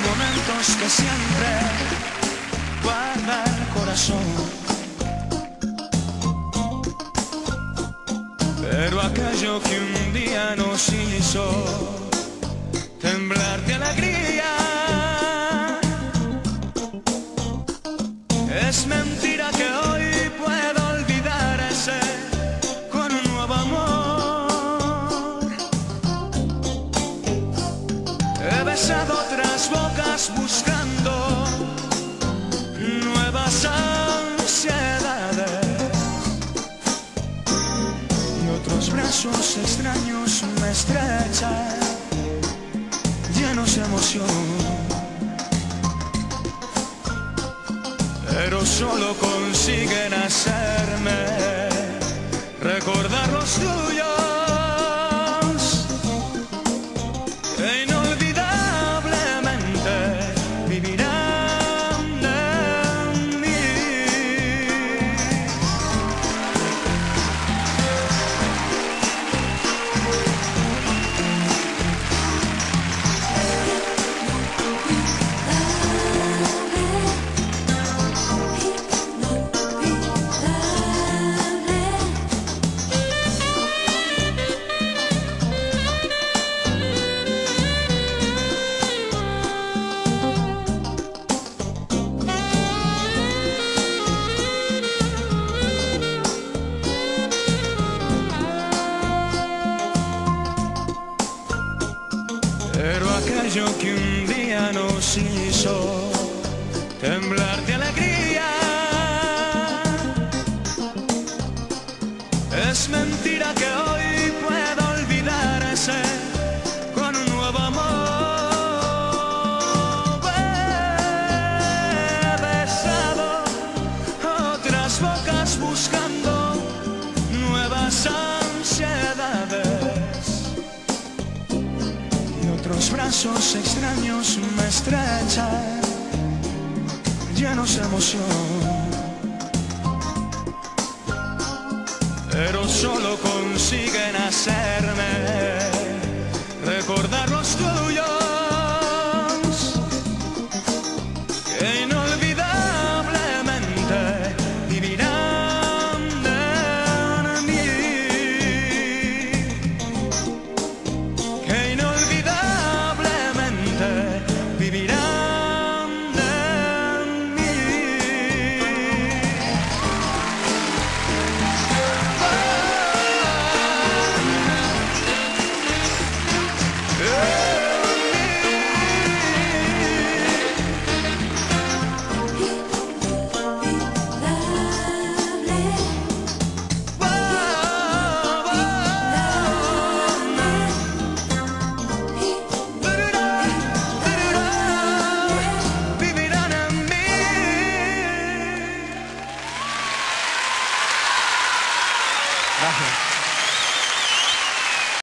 momentos que siempre guarda el corazón. Pero aquello que un día nos hizo temblar de alegría besado otras bocas buscando nuevas ansiedades y otros brazos extraños me estrechan llenos de emoción. Pero solo consiguen hacerme recordar los tuyos Pero aquello que un día nos hizo temblar de alegría es mentira que hoy pueda olvidar ese con un nuevo amor. He besado otras bocas buscando nuevas ansiedades otros brazos extraños me estrechan, llenos de emoción. Pero solo consiguen hacerme recordar los Gracias.